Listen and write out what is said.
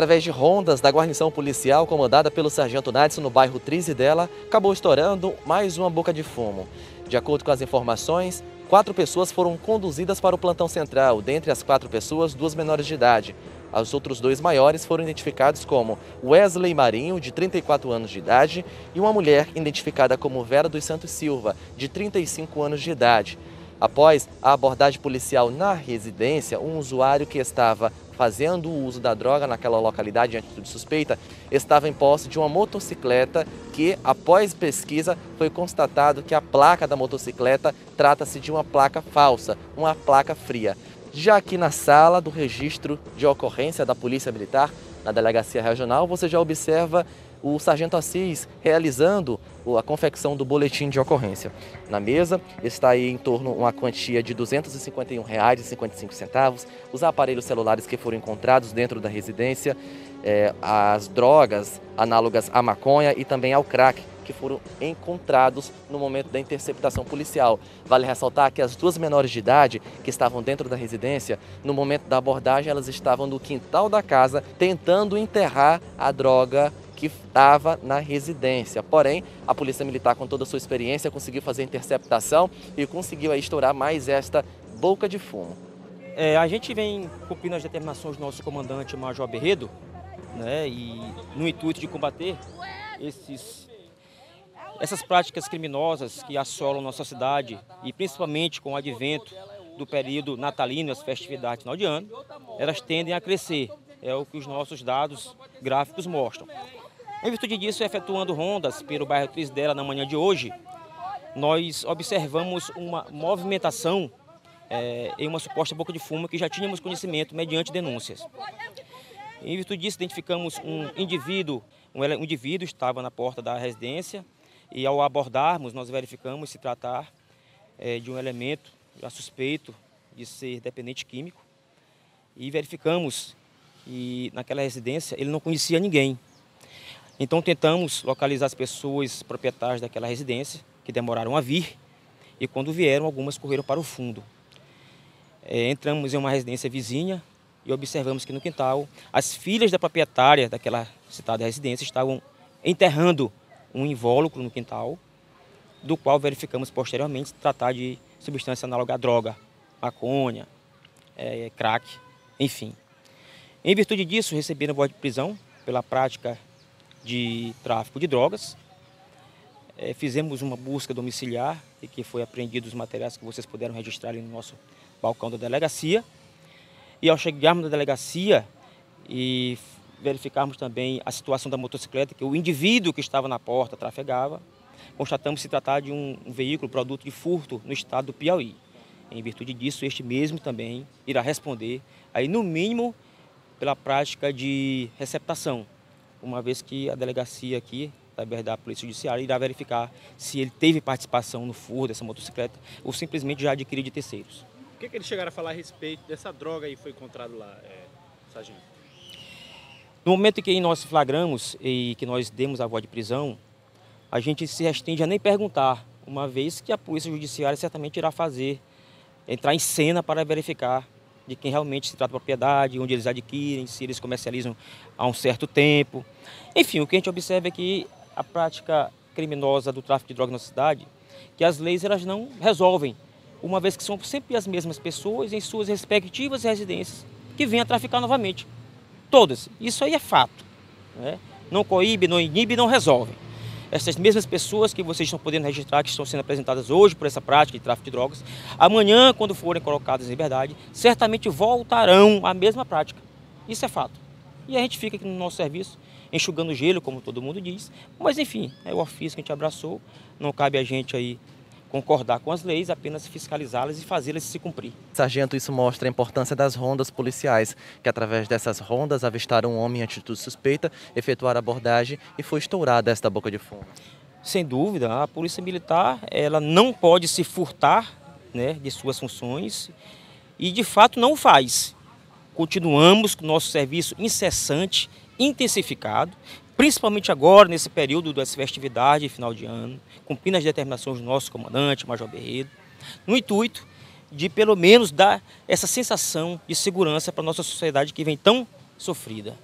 através de rondas da guarnição policial comandada pelo sargento Nadson no bairro Trizidela, acabou estourando mais uma boca de fumo. De acordo com as informações, quatro pessoas foram conduzidas para o plantão central. Dentre as quatro pessoas, duas menores de idade. Os outros dois maiores foram identificados como Wesley Marinho, de 34 anos de idade, e uma mulher identificada como Vera dos Santos Silva, de 35 anos de idade. Após a abordagem policial na residência, um usuário que estava fazendo o uso da droga naquela localidade em atitude suspeita estava em posse de uma motocicleta que, após pesquisa, foi constatado que a placa da motocicleta trata-se de uma placa falsa, uma placa fria. Já aqui na sala do registro de ocorrência da Polícia Militar, na Delegacia Regional, você já observa o Sargento Assis realizando a confecção do boletim de ocorrência. Na mesa está aí em torno uma quantia de R$ 251,55, os aparelhos celulares que foram encontrados dentro da residência, eh, as drogas análogas à maconha e também ao crack, que foram encontrados no momento da interceptação policial. Vale ressaltar que as duas menores de idade que estavam dentro da residência, no momento da abordagem, elas estavam no quintal da casa tentando enterrar a droga que estava na residência. Porém, a Polícia Militar, com toda a sua experiência, conseguiu fazer a interceptação e conseguiu aí estourar mais esta boca de fumo. É, a gente vem cumprindo as determinações do nosso comandante Major Berredo, né, e no intuito de combater esses, essas práticas criminosas que assolam nossa cidade e principalmente com o advento do período natalino as festividades final de ano, elas tendem a crescer. É o que os nossos dados gráficos mostram. Em virtude disso, efetuando rondas pelo bairro Trisdela na manhã de hoje, nós observamos uma movimentação é, em uma suposta boca de fumo que já tínhamos conhecimento mediante denúncias. Em virtude disso, identificamos um indivíduo, um, um indivíduo estava na porta da residência e ao abordarmos, nós verificamos se tratar é, de um elemento já suspeito de ser dependente químico e verificamos que naquela residência ele não conhecia ninguém. Então tentamos localizar as pessoas proprietárias daquela residência, que demoraram a vir, e quando vieram, algumas correram para o fundo. É, entramos em uma residência vizinha e observamos que no quintal as filhas da proprietária daquela citada residência estavam enterrando um invólucro no quintal, do qual verificamos posteriormente tratar de substância análoga à droga, maconha, é, crack, enfim. Em virtude disso, receberam voz de prisão pela prática de tráfico de drogas. É, fizemos uma busca domiciliar e que foi apreendido os materiais que vocês puderam registrar ali no nosso balcão da delegacia. E ao chegarmos na delegacia e verificarmos também a situação da motocicleta, que o indivíduo que estava na porta trafegava, constatamos se tratar de um, um veículo produto de furto no estado do Piauí. Em virtude disso, este mesmo também irá responder, aí no mínimo, pela prática de receptação, uma vez que a delegacia aqui da Polícia Judiciária irá verificar se ele teve participação no furto dessa motocicleta ou simplesmente já adquiriu de terceiros. O que, que eles chegaram a falar a respeito dessa droga aí que foi encontrado lá, é, sargento? No momento em que nós flagramos e que nós demos a voz de prisão, a gente se restringe a nem perguntar, uma vez que a Polícia Judiciária certamente irá fazer, entrar em cena para verificar de quem realmente se trata de propriedade, onde eles adquirem, se eles comercializam há um certo tempo. Enfim, o que a gente observa é que a prática criminosa do tráfico de drogas na cidade, que as leis elas não resolvem, uma vez que são sempre as mesmas pessoas em suas respectivas residências que vêm a traficar novamente. Todas. Isso aí é fato. Né? Não coíbe, não inibe, não resolve essas mesmas pessoas que vocês estão podendo registrar, que estão sendo apresentadas hoje por essa prática de tráfico de drogas, amanhã, quando forem colocadas em liberdade, certamente voltarão à mesma prática. Isso é fato. E a gente fica aqui no nosso serviço, enxugando gelo, como todo mundo diz, mas enfim, é o ofício que a gente abraçou, não cabe a gente aí concordar com as leis, apenas fiscalizá-las e fazê-las se cumprir. Sargento, isso mostra a importância das rondas policiais, que através dessas rondas avistaram um homem em atitude suspeita, efetuaram a abordagem e foi estourada esta boca de fumo. Sem dúvida, a Polícia Militar ela não pode se furtar né, de suas funções e de fato não faz. Continuamos com o nosso serviço incessante, intensificado, principalmente agora, nesse período das festividades, final de ano, cumprindo as determinações do nosso comandante, Major Berredo, no intuito de, pelo menos, dar essa sensação de segurança para a nossa sociedade que vem tão sofrida.